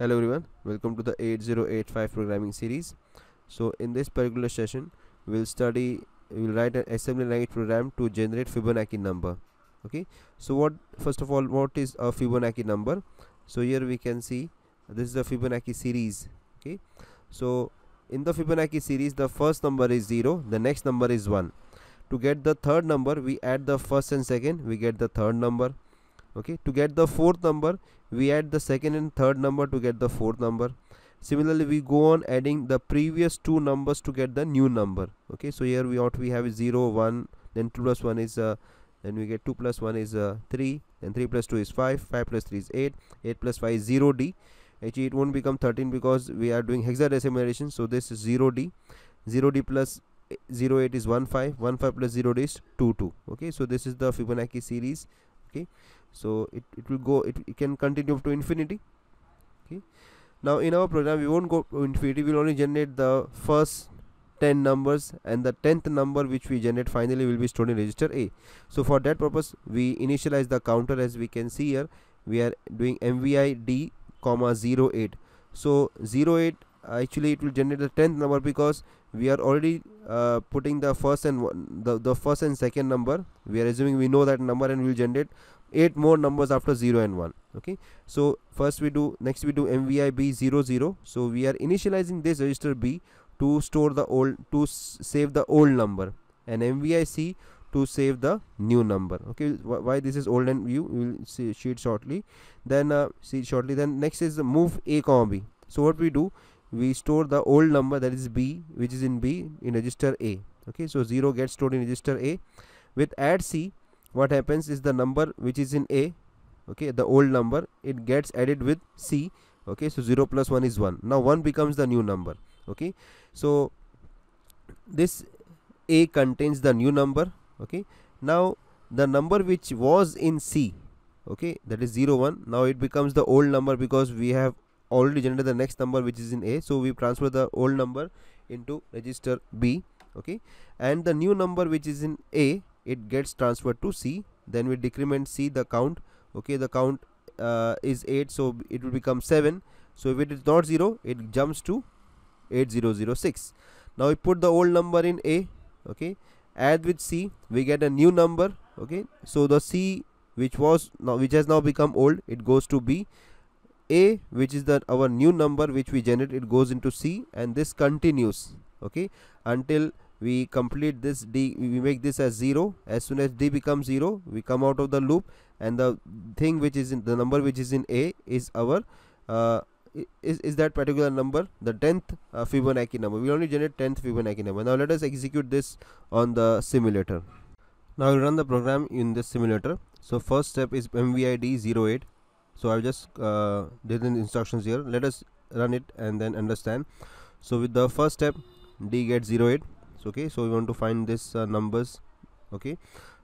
Hello everyone, welcome to the 8085 programming series. So in this particular session, we'll study, we'll write an assembly language program to generate Fibonacci number. Okay, so what, first of all, what is a Fibonacci number? So here we can see, this is the Fibonacci series. Okay, so in the Fibonacci series, the first number is 0, the next number is 1. To get the third number, we add the first and second, we get the third number okay to get the fourth number we add the second and third number to get the fourth number. Similarly we go on adding the previous two numbers to get the new number okay. So here we ought we have 0 1 then 2 plus 1 is uh, then we get 2 plus 1 is uh, 3 then 3 plus 2 is 5 5 plus 3 is 8 8 plus 5 is 0 d. Actually it won't become 13 because we are doing hexadecimal addition so this is 0 d. 0 d plus 0 8 is 1 5 1 5 plus 0 d is 2 2 okay. So this is the fibonacci series okay so it, it will go it, it can continue up to infinity. Okay. Now in our program we won't go to infinity. We'll only generate the first 10 numbers and the 10th number which we generate finally will be stored in register A. So for that purpose we initialize the counter as we can see here. We are doing mvi d comma 08 so 08 actually it will generate the 10th number because we are already uh, putting the first and the, the first and second number. We are assuming we know that number and we will generate 8 more numbers after 0 and 1 okay? So first we do next we do mvi b00 so we are initializing this register b to store the old to save the old number and mvi c to save the new number okay? Wh why this is old and new we will see, shortly. Then uh, see shortly. Then next is move a comma b. So what we do we store the old number that is b which is in b in register a okay? So 0 gets stored in register a with add c what happens is the number which is in a okay the old number it gets added with c okay so 0 plus 1 is 1 now 1 becomes the new number okay. So this a contains the new number okay. Now the number which was in c okay that is 0 1 now it becomes the old number because we have already generated the next number which is in a. So we transfer the old number into register b okay. And the new number which is in a it gets transferred to c then we decrement c the count. Okay the count uh, is 8 so it will become 7 so if it is not 0 it jumps to 8006 now we put the old number in a okay? Add with c we get a new number okay? So the c which was now which has now become old it goes to b. A which is the our new number which we generate it goes into c and this continues okay? Until we complete this d we make this as 0 as soon as d becomes 0 we come out of the loop and the thing which is in the number which is in a is our uh, is, is that particular number the 10th uh, Fibonacci number. We only generate 10th Fibonacci number. Now let us execute this on the simulator. Now we'll run the program in the simulator. So first step is mvid 08 so I've just uh, did the instructions here. Let us run it and then understand. So with the first step d gets 08 so, okay. So we want to find this uh, numbers. Okay.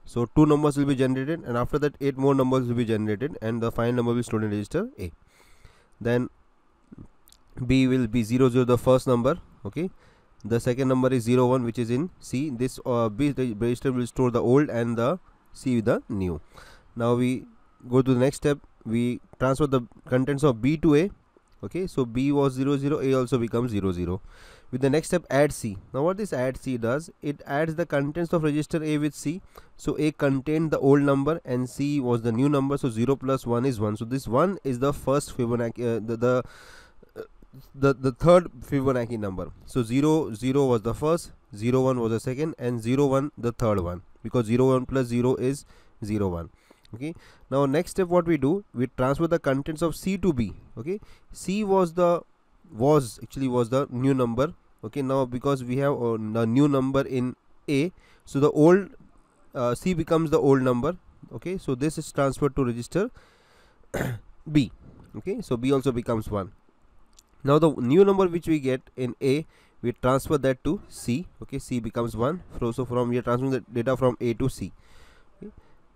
So two numbers will be generated and after that eight more numbers will be generated and the final number will be stored in register a. Then b will be 0 0 the first number. Okay. The second number is 0 1 which is in c. This uh, b register will store the old and the c the new. Now we go to the next step. We transfer the contents of b to a okay so b was 0 0 a also becomes 0 0 with the next step add c. Now what this add c does it adds the contents of register a with c. So a contained the old number and c was the new number. So 0 plus 1 is 1 so this 1 is the first fibonacci uh, the the, uh, the the third fibonacci number. So 0 0 was the first 0 1 was the second and 0 1 the third one. Because 0 1 plus 0 is 0 1 okay? Now next step what we do we transfer the contents of c to b okay? C was the was actually was the new number okay? Now because we have uh, the new number in a so the old uh, c becomes the old number okay? So this is transferred to register b okay? So b also becomes 1 now the new number which we get in a we transfer that to c okay? C becomes 1 so from we are transferring the data from a to c.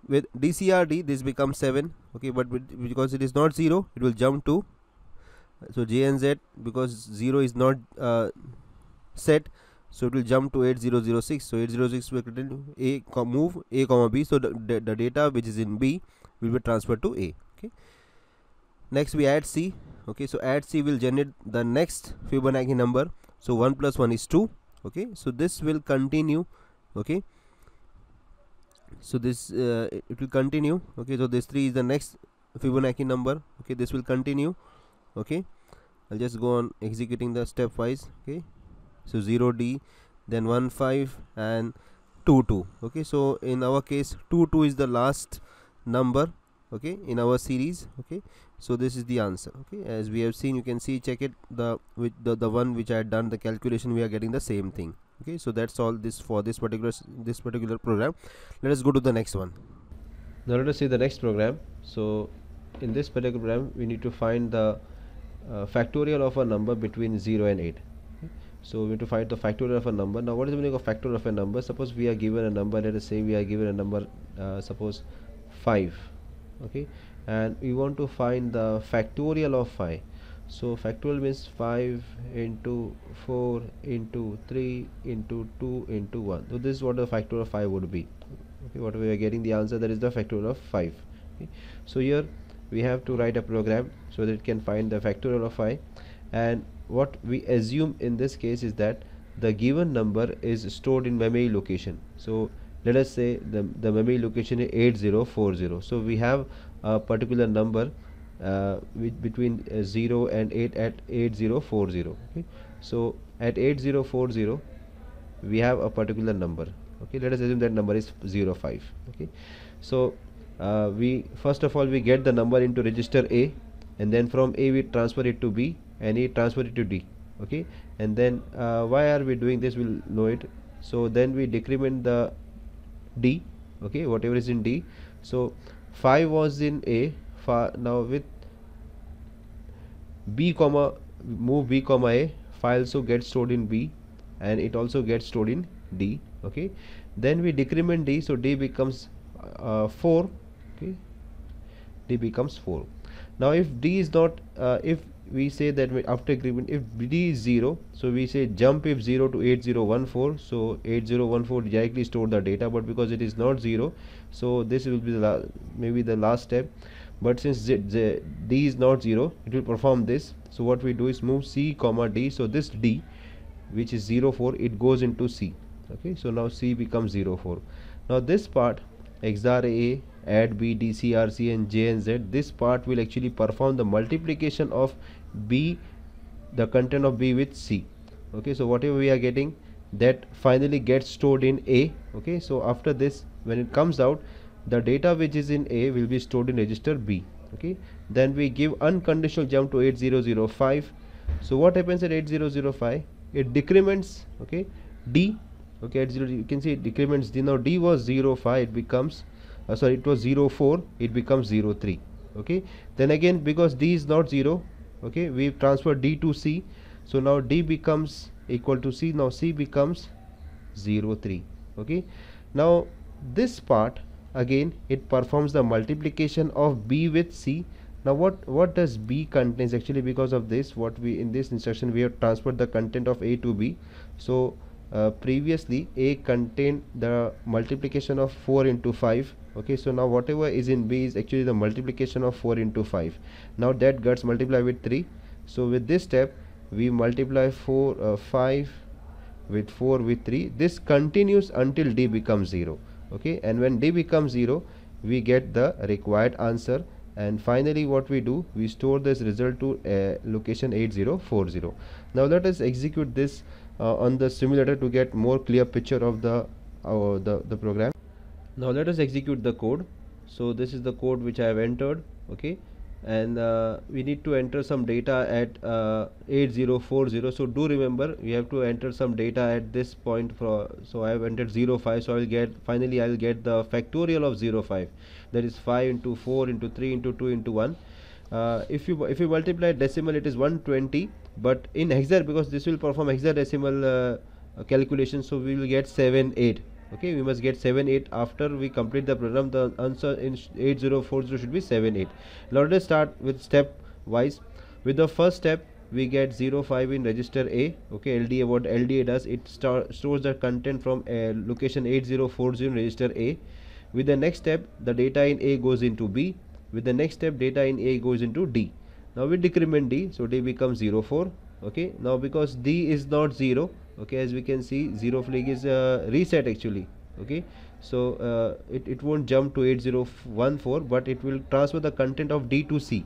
with dcrd this becomes 7 okay but because it is not 0 it will jump to so jnz because 0 is not uh, set so it will jump to 8006 so 8006 will a move a comma b. So the, the, the data which is in b will be transferred to a okay. Next we add c okay so add c will generate the next fibonacci number. So 1 plus 1 is 2 okay. So this will continue okay so this uh, it will continue. Okay so this 3 is the next fibonacci number. Okay this will continue. Okay i'll just go on executing the stepwise okay so 0d then 1 5 and 2 2 okay so in our case 2 2 is the last number. Okay in our series. Okay so this is the answer. Okay as we have seen you can see check it the with the, the one which i had done the calculation we are getting the same thing okay so that's all this for this particular this particular program. Let us go to the next one. Now let us see the next program. So in this particular program we need to find the uh, factorial of a number between 0 and 8 so we need to find the factorial of a number. Now what is the meaning of factorial of a number? Suppose we are given a number let us say we are given a number uh, suppose 5 okay and we want to find the factorial of 5 so factorial means 5 into 4 into 3 into 2 into 1 so this is what the factorial of 5 would be. Okay what we are getting the answer that is the factorial of 5 okay. so here we have to write a program so that it can find the factorial of 5 and what we assume in this case is that the given number is stored in memory location. So let us say the, the memory location is 8040 so we have a particular number between uh, 0 and 8 at 8040 okay? So at 8040 we have a particular number okay? Let us assume that number is 05 okay? So uh, we first of all we get the number into register A and then from A we transfer it to B and A transfer it to D okay? And then uh, why are we doing this? We'll know it. So then we decrement the D okay? Whatever is in D. So 5 was in A now with b comma move b comma a file so gets stored in b and it also gets stored in d okay? Then we decrement d so d becomes uh, 4 okay? D becomes 4 now if d is not uh, if we say that after decrement if d is 0 so we say jump if 0 to 8014 so 8014 directly store the data but because it is not 0 so this will be the maybe the last step but since z, z, d is not 0 it will perform this. So what we do is move c comma d. So this d which is 0 4 it goes into c. Okay so now c becomes 0 4 now this part xr a add b d c r c and jnz this part will actually perform the multiplication of b the content of b with c. Okay so whatever we are getting that finally gets stored in a. Okay so after this when it comes out the data which is in A will be stored in register B okay? Then we give unconditional jump to 8005 so what happens at 8005 it decrements okay? D okay at 0 you can see it decrements. D now D was 05 it becomes uh, sorry it was 04 it becomes 03 okay? Then again because D is not 0 okay we transfer D to C. So now D becomes equal to C now C becomes 03 okay? Now this part again it performs the multiplication of b with c. Now what what does b contains actually because of this? What we in this instruction we have transferred the content of a to b. So uh, previously a contained the multiplication of 4 into 5 okay so now whatever is in b is actually the multiplication of 4 into 5 now that gets multiplied with 3 so with this step we multiply 4 uh, 5 with 4 with 3 this continues until d becomes 0 okay and when d becomes 0 we get the required answer. And finally what we do we store this result to uh, location 8040 now let us execute this uh, on the simulator to get more clear picture of the uh, the the program. Now let us execute the code. So this is the code which i have entered. Okay and uh, we need to enter some data at uh, 8040 so do remember we have to enter some data at this point for so I have entered 05 so I will get finally I will get the factorial of 05 that is 5 into 4 into 3 into 2 into 1 uh, if you if you multiply decimal it is 120 but in hexadecimal because this will perform hexadecimal uh, calculation so we will get 7 8 okay we must get 7 8 after we complete the program the answer in 8040 should be 7 8 now let us start with step wise. With the first step we get 05 in register a. Okay lda what lda does it stores the content from uh, location 8040 in register a. With the next step the data in a goes into b. With the next step data in a goes into d. Now we decrement d so d becomes 0 4 okay now because d is not 0 okay as we can see 0 flag is uh, reset actually okay. So uh, it, it won't jump to 8014 but it will transfer the content of d to c.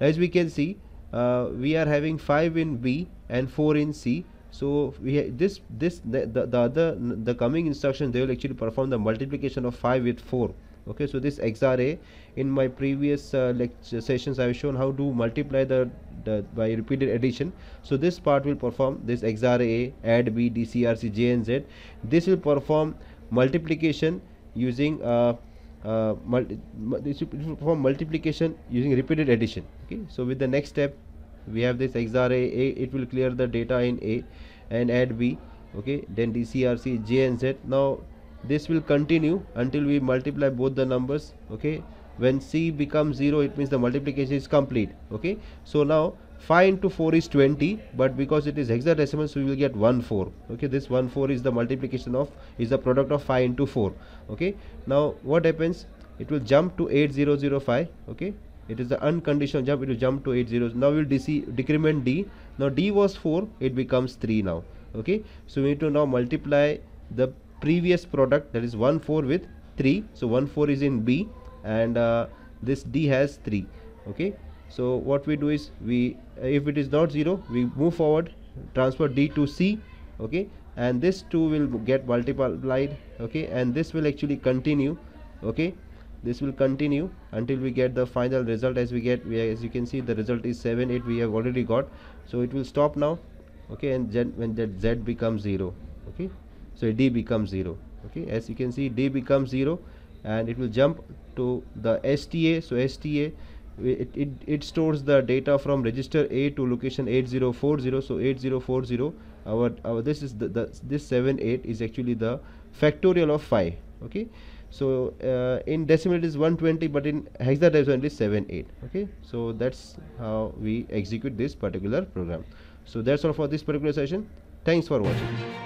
As we can see uh, we are having 5 in b and 4 in c. So we this this the, the, the other the coming instruction they will actually perform the multiplication of 5 with 4 okay so this xra in my previous uh, lecture sessions i have shown how to multiply the, the by repeated addition. So this part will perform this xra add b dcrc jnz. This will perform multiplication using uh, uh, multi this will perform multiplication using repeated addition. Okay so with the next step we have this xra a it will clear the data in a and add b. Okay then dcrc jnz. Now this will continue until we multiply both the numbers okay? When c becomes 0 it means the multiplication is complete okay? So now 5 into 4 is 20 but because it is hexadecimal so we will get 1 4 okay? This 1 4 is the multiplication of is the product of 5 into 4 okay? Now what happens? It will jump to 8005 okay? It is the unconditional jump it will jump to 80 now we'll decrement d. Now d was 4 it becomes 3 now okay? So we need to now multiply the previous product that is 1 4 with 3 so 1 4 is in b and uh, this d has 3 okay? So what we do is we if it is not 0 we move forward transfer d to c. Okay? And this 2 will get multiplied. Okay? And this will actually continue. Okay? This will continue until we get the final result. As we get we, as you can see the result is 7 8 we have already got. So it will stop now. Okay? And then when that z becomes 0 okay so d becomes 0 okay as you can see d becomes 0 and it will jump to the sta so sta it, it, it stores the data from register a to location 8040 so 8040 our our this is the, the this 7 8 is actually the factorial of 5 okay so uh, in decimal it is 120 but in hexadecimal it is 78 okay so that's how we execute this particular program. So that's all for this particular session. Thanks for watching